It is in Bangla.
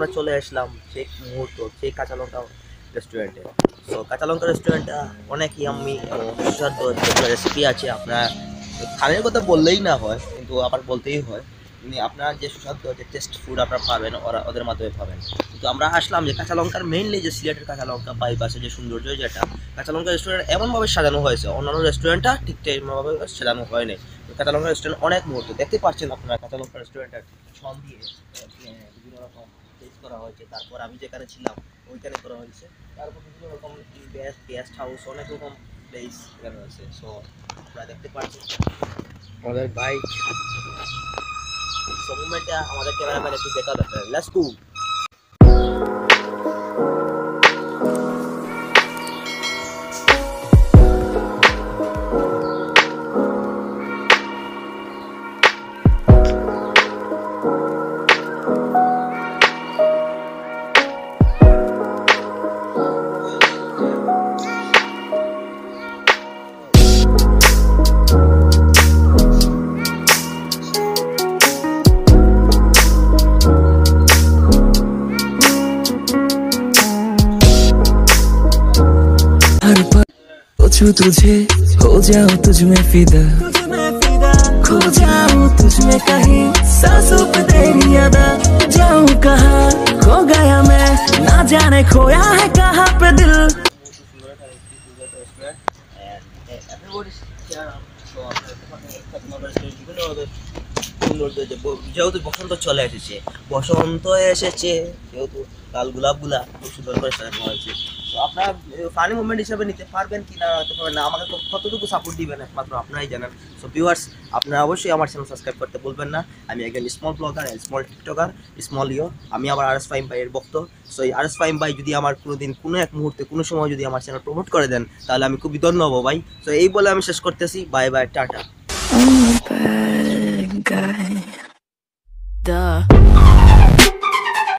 আমরা চলে আসলাম সেই মুহূর্ত, সেই কাঁচা লঙ্কা রেস্টুরেন্টে সো কাঁচা লঙ্কা রেস্টুরেন্টটা অনেক এবং সুস্বাদু রেসিপি আছে। আপনার খানের কথা বললেই না হয়, কিন্তু আবার বলতেই হয়। মানে আপনার যে সুস্বাদু যে টেস্ট ফুড আপনারা পাবেন, ওরা ওদের মাধ্যমে পাবেন। কিন্তু আমরা আসলাম যে কাঁচা লঙ্কার মেইনলি যে সিলেটের কাঁচা লঙ্কা বাইপাসে যে সৌন্দর্য যেটা কাঁচা লঙ্কা রেস্টুরেন্ট এমনভাবে সাজানো হয়েছে। অন্যান্য রেস্টুরেন্টটা ঠিক তেমনভাবে সাজানো হয়নি তো কাঁচা লঙ্কা রেস্টুরেন্ট অনেক মুহূর্ত। দেখতে পাচ্ছেন আপনারা কাঁচা লঙ্কা রেস্টুরেন্টের ছন দিয়ে বিভিন্ন রকম টেস্ট করা হয়েছে। তারপর আমি যেখানে ছিলাম ওইখানে করা হয়েছে। তারপর বিভিন্ন রকম গেস্ট গেস্ট হাউস অনেক রকম প্লেস এখানে রয়েছে। সো আপনারা দেখতে পাচ্ছেন। আমাদের বাইক সো মুভমেন্টটা আমাদের ক্যামেরাম্যান একটু দেখা দরকার লেটস গো पूछूँ तुझे, हो जाओ तुझ में फिदा। खो जाओ तुझ में कहीं, सांसों पे तेरी अदा। जाऊँ कहा, खो गया मैं, ना जाने खोया है कहाँ पे दिल। যেহেতু বসন্ত চলে এসেছে, বসন্ত এসেছে, যেহেতু লাল গোলাপগুলা খুব সুন্দর করে সাজানো হয়েছে। তো আপনার ফানি মুভমেন্ট হিসাবে নিতে পারবেন কি না নিতে পারবেন না, আমাকে কতটুকু সাপোর্ট দিবেন একমাত্র আপনারাই জানেন। সো ভিউয়ার্স আপনারা অবশ্যই আমার চ্যানেল সাবস্ক্রাইব করতে বলবেন না। আমি একজন small blogger small TikToker small ইও আমি আবার আর এস ফাইম ভাইয়ের ভক্ত। সো এই আর এস ফাইম ভাই যদি আমার কোনো দিন কোনো এক মুহূর্তে, কোনো সময় যদি আমার চ্যানেল প্রমোট করে দেন, তাহলে আমি খুবই ধন্য হব ভাই। তো এই বলে আমি শেষ করতেছি। Bye bye tata.